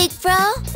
Big Bro?